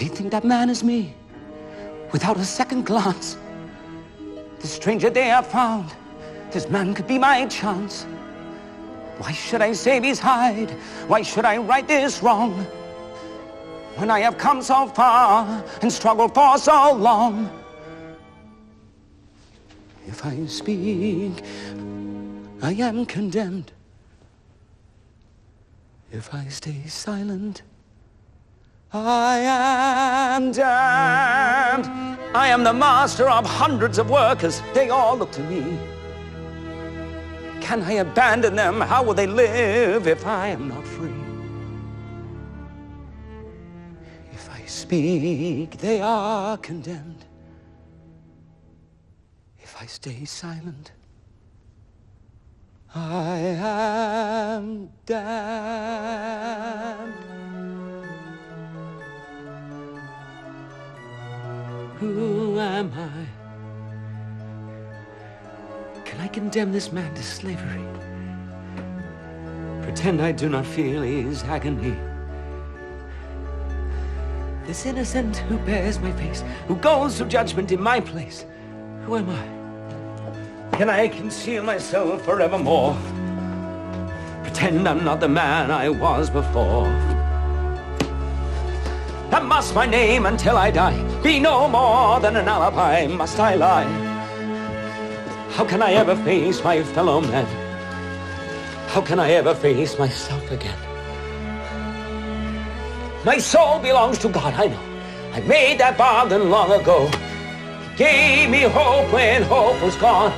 They think that man is me without a second glance. The stranger they have found, this man could be my chance. Why should I save his hide? Why should I right this wrong? When I have come so far and struggled for so long. If I speak, I am condemned. If I stay silent, I am damned. I am the master of hundreds of workers. They all look to me. Can I abandon them? How will they live if I am not free? If I speak, they are condemned. If I stay silent, I am damned. Who am I? Can I condemn this man to slavery? Pretend I do not feel his agony. This innocent who bears my face, who goes to judgment in my place. Who am I? Can I conceal myself forevermore? Pretend I'm not the man I was before. And must my name until I die be no more than an alibi? Must I lie? How can I ever face my fellow men? How can I ever face myself again? My soul belongs to God, I know. I made that bargain long ago. He gave me hope when hope was gone.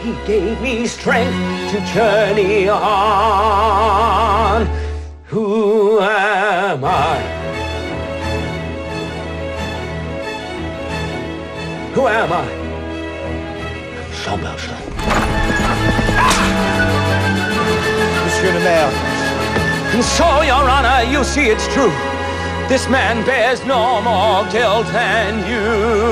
He gave me strength to journey on. Who am I? Schaumbärcher. Ah! Monsieur le Maire. And so, Your Honor, you see it's true. This man bears no more guilt than you.